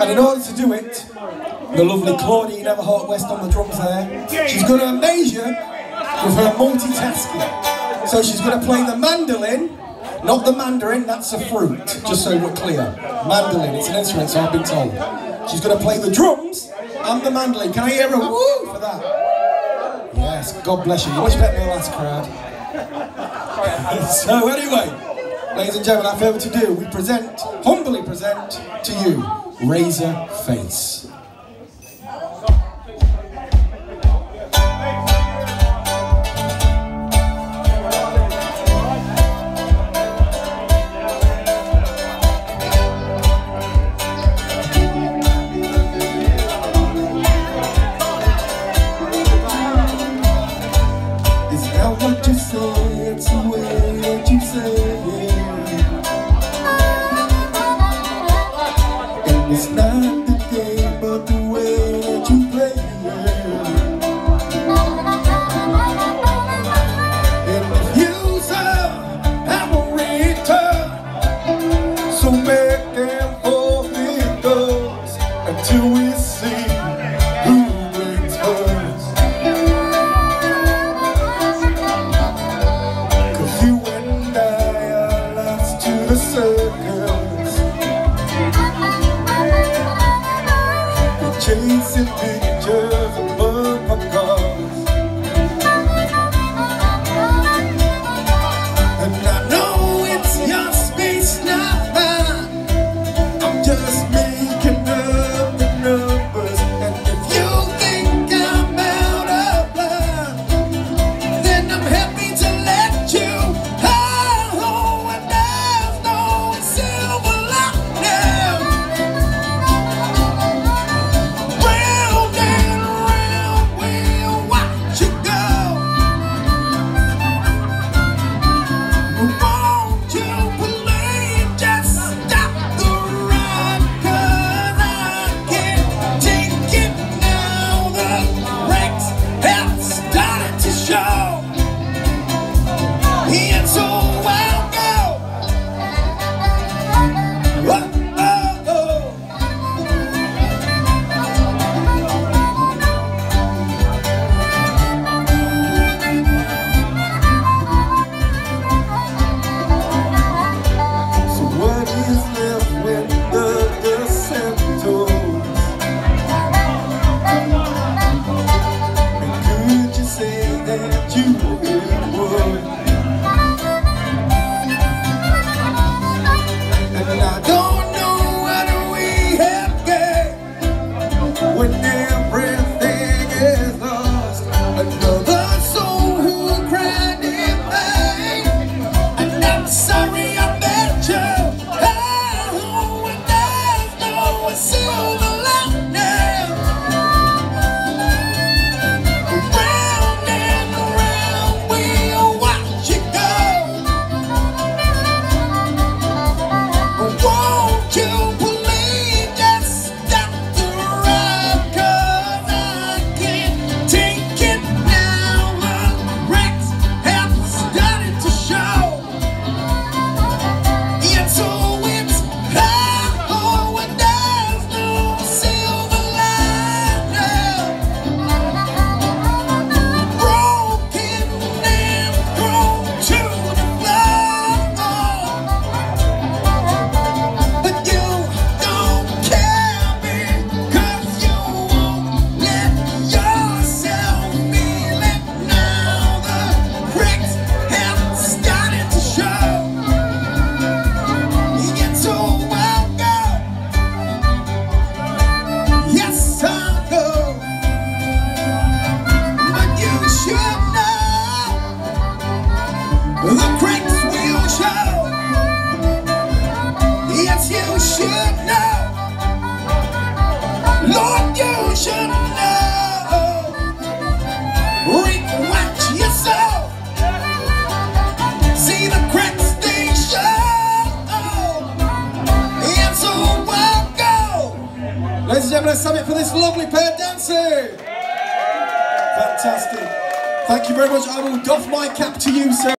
And in order to do it, the lovely Claudine Everhart West on the drums there, she's going to amaze you with her multitasking. So she's going to play the mandolin, not the mandarin, that's a fruit, just so we're clear. Mandolin, it's an instrument, so I've been told. She's going to play the drums and the mandolin. Can I hear a woo for that? Yes, God bless you. You're much better than the last crowd. so anyway, ladies and gentlemen, without further ado, we present, humbly present to you, Razor Face. Chasing pictures of bumper cars go should know. Lord, you should know. Reap what you sow. See the they show. And so I'll go. Ladies and gentlemen, let's have it for this lovely pair of dancing. Fantastic. Thank you very much. I will doff my cap to you, sir.